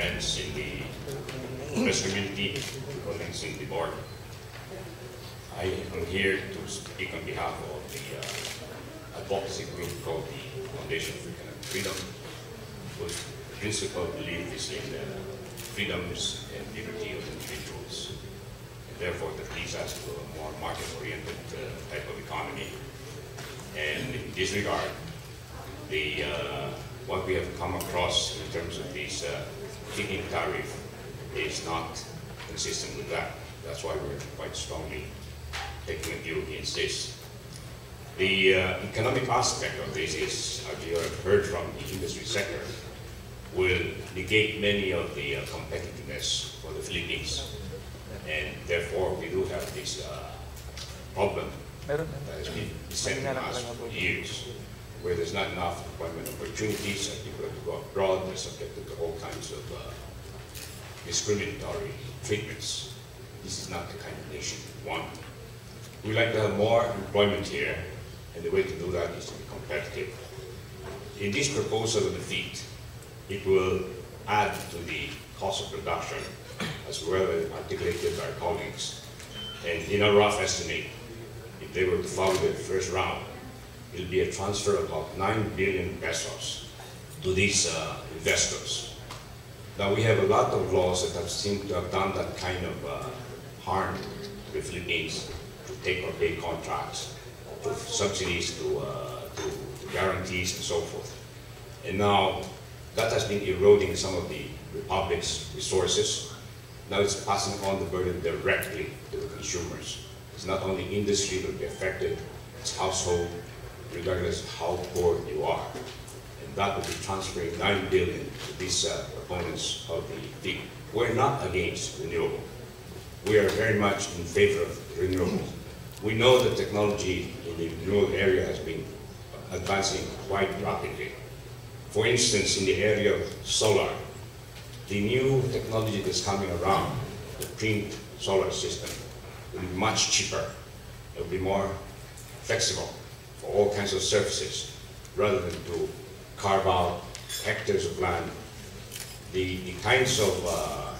friends in the press community, colleagues in the board. I am here to speak on behalf of the uh, advocacy group called the Foundation for Economic Freedom, whose principal belief is in uh, freedoms and liberty of individuals, and therefore that leads us to a more market-oriented uh, type of economy. And in this regard, the uh, what we have come across in terms of these uh, feed-in tariff is not consistent with that. That's why we're quite strongly taking a view against this. The uh, economic aspect of this is, as you have heard from the industry sector, will negate many of the uh, competitiveness for the Philippines. And therefore, we do have this uh, problem that has been besetting us for years, where there's not enough employment opportunities, and people have to go abroad, they're subjected to all kinds of uh, discriminatory treatments. This is not the kind of nation we want. We'd like to have more employment here, and the way to do that is to be competitive. In this proposal of the FEET, it will add to the cost of production, as well as articulated by our colleagues. And in a rough estimate, if they were to follow the first round, it'll be a transfer of about 9 billion pesos to these uh, investors. Now, we have a lot of laws that have seemed to have done that kind of uh, harm to the Philippines, to take or pay contracts, to subsidies, to, uh, to, to guarantees, and so forth. And now, that has been eroding some of the Republic's resources. Now it's passing on the burden directly to the consumers. It's not only industry that will be affected, it's household, regardless of how poor you are. And that would be transferring 9 billion to these uh, opponents of the fee. We're not against renewable. We are very much in favor of renewables. We know that technology in the renewable area has been advancing quite rapidly. For instance, in the area of solar, the new technology that's coming around, the print solar system, will be much cheaper. It will be more flexible for all kinds of surfaces, rather than to carve out hectares of land. The, the kinds of uh,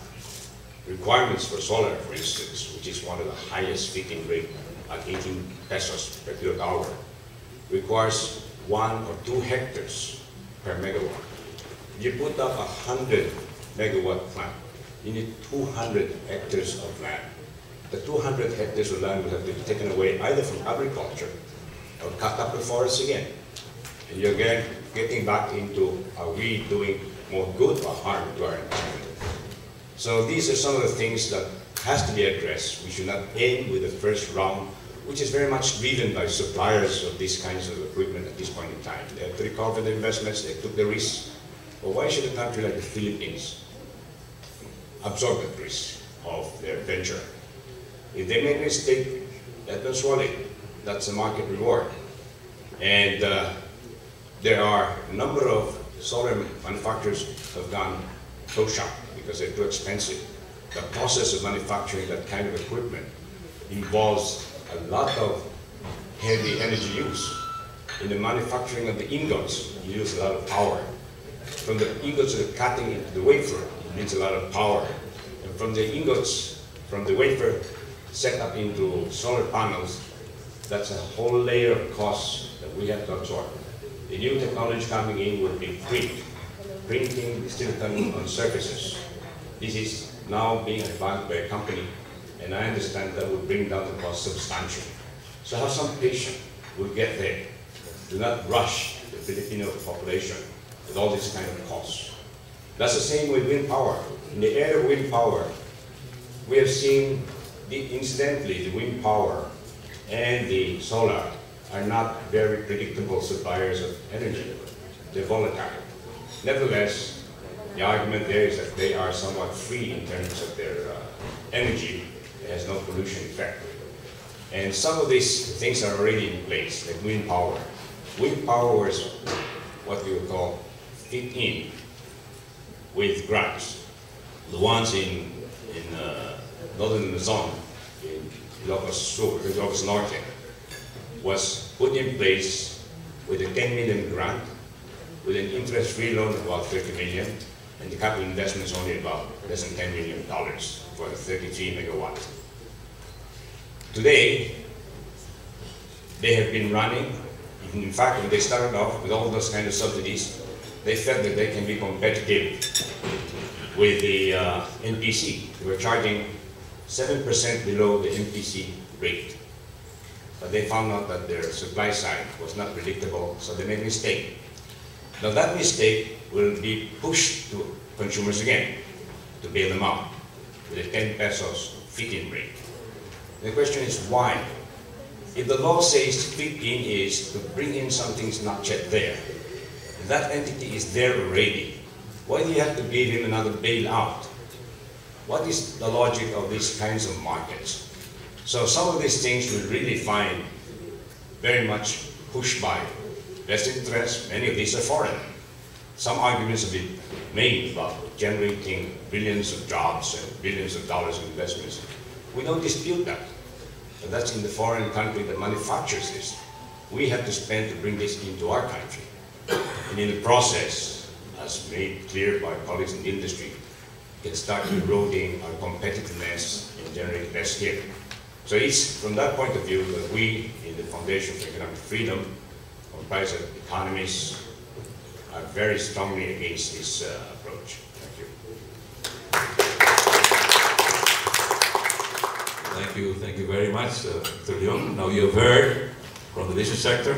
requirements for solar, for instance, which is one of the highest fitting rate at 18 pesos per kilowatt hour, requires one or two hectares per megawatt. You put up a 100 megawatt plant, you need 200 hectares of land. The 200 hectares of land will have to be taken away either from agriculture or cut up the forest again. And you're again getting back into are we doing more good or harm to our environment? So these are some of the things that has to be addressed. We should not end with the first round, which is very much driven by suppliers of these kinds of equipment at this point in time. They have to recover the investments, they took the risks. But why should a country like the Philippines absorb the risk of their venture? If they make a mistake, let them swallow it. That's a market reward. And uh, there are a number of solar manufacturers have gone close shop because they're too expensive. The process of manufacturing that kind of equipment involves a lot of heavy energy use. In the manufacturing of the ingots, you use a lot of power. From the ingots to the cutting into the wafer, it needs a lot of power. And from the ingots, from the wafer, set up into solar panels, that's a whole layer of costs that we have to absorb. The new technology coming in would be print, printing silicon on surfaces. This is now being advanced by a company, and I understand that will bring down the cost substantially. So have some patience, we'll get there. Do not rush the Filipino population with all these kind of costs. That's the same with wind power. In the area of wind power, we have seen, the, incidentally, the wind power and the solar are not very predictable suppliers of energy. They're volatile. Nevertheless, the argument there is that they are somewhat free in terms of their uh, energy. It has no pollution effect. And some of these things are already in place, like wind power. Wind power was what we would call fit in with grants. The ones in, in uh, northern Luzon, Ilocos Norte, was put in place with a 10 million grant, with an interest-free loan of about 30 million, and the capital investment is only about less than $10 million for the 33 megawatt. Today, they have been running, in fact, when they started off with all those kind of subsidies, they felt that they can be competitive with the uh, NPC. They were charging 7% below the NPC rate. But they found out that their supply side was not predictable, so they made a mistake. Now that mistake will be pushed to consumers again to bail them out with a 10 pesos fit-in rate. The question is why? If the law says fit-in is to bring in something that's not yet there, that entity is there already, why do you have to give him another bailout? What is the logic of these kinds of markets? So some of these things we really find very much pushed by vested interests. Many of these are foreign. Some arguments have been made about generating billions of jobs and billions of dollars of investments. We don't dispute that. But that's in the foreign country that manufactures this. We have to spend to bring this into our country. And in the process, as made clear by colleagues in the industry, can start eroding our competitiveness and generate less here. So it's from that point of view that we in the Foundation for Economic Freedom, comprised of economists, are very strongly against this uh, approach. Thank you. Thank you, thank you very much, uh, Mr. Leung. Now you have heard from the business sector,